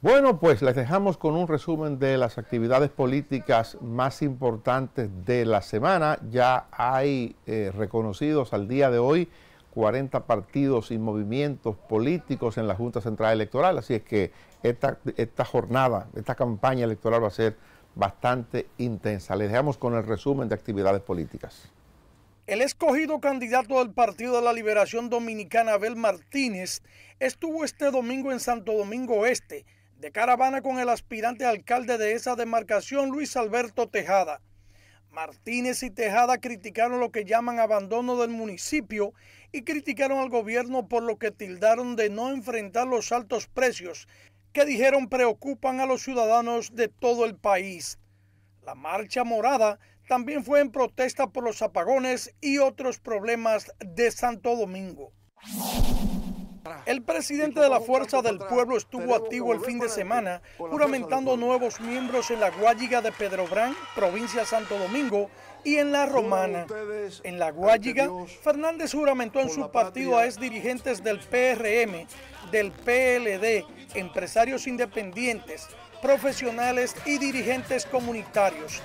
Bueno, pues les dejamos con un resumen de las actividades políticas más importantes de la semana. Ya hay eh, reconocidos al día de hoy 40 partidos y movimientos políticos en la Junta Central Electoral, así es que esta, esta jornada, esta campaña electoral va a ser bastante intensa. Les dejamos con el resumen de actividades políticas. El escogido candidato del Partido de la Liberación Dominicana, Abel Martínez, estuvo este domingo en Santo Domingo Este de caravana con el aspirante alcalde de esa demarcación, Luis Alberto Tejada. Martínez y Tejada criticaron lo que llaman abandono del municipio y criticaron al gobierno por lo que tildaron de no enfrentar los altos precios que dijeron preocupan a los ciudadanos de todo el país. La marcha morada también fue en protesta por los apagones y otros problemas de Santo Domingo. El presidente de la Fuerza del Pueblo estuvo activo el fin de semana, juramentando nuevos miembros en la Guayiga de Pedro Brán, provincia de Santo Domingo, y en la Romana. En la Guayiga, Fernández juramentó en su partido a ex dirigentes del PRM, del PLD, empresarios independientes, profesionales y dirigentes comunitarios.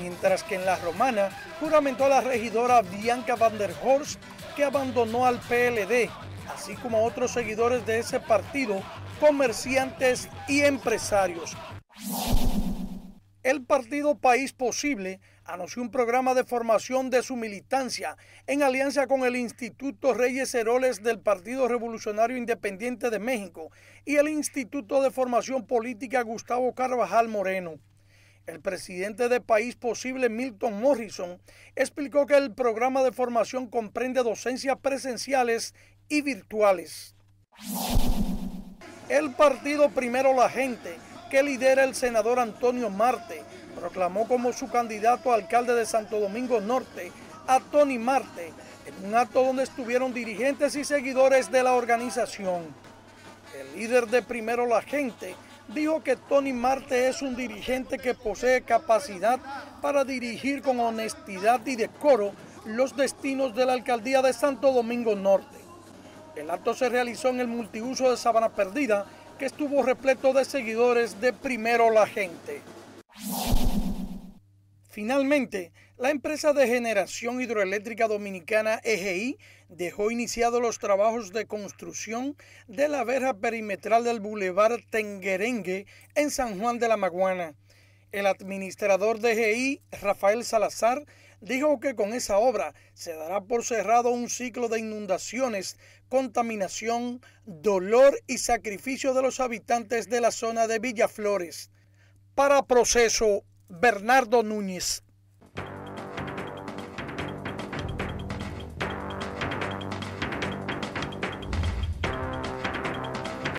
Mientras que en la Romana juramentó a la regidora Bianca van der Horst, que abandonó al PLD así como otros seguidores de ese partido, comerciantes y empresarios. El partido País Posible anunció un programa de formación de su militancia en alianza con el Instituto Reyes Heroles del Partido Revolucionario Independiente de México y el Instituto de Formación Política Gustavo Carvajal Moreno. El presidente de País Posible, Milton Morrison, explicó que el programa de formación comprende docencias presenciales y virtuales. El partido Primero la Gente, que lidera el senador Antonio Marte, proclamó como su candidato a alcalde de Santo Domingo Norte a Tony Marte, en un acto donde estuvieron dirigentes y seguidores de la organización. El líder de Primero la Gente dijo que Tony Marte es un dirigente que posee capacidad para dirigir con honestidad y decoro los destinos de la alcaldía de Santo Domingo Norte. El acto se realizó en el multiuso de Sabana Perdida, que estuvo repleto de seguidores de Primero la Gente. Finalmente, la empresa de generación hidroeléctrica dominicana EGI dejó iniciados los trabajos de construcción de la verja perimetral del Boulevard Tenguerengue en San Juan de la Maguana. El administrador de EGI, Rafael Salazar, dijo que con esa obra se dará por cerrado un ciclo de inundaciones, contaminación, dolor y sacrificio de los habitantes de la zona de Villaflores. Para proceso, Bernardo Núñez.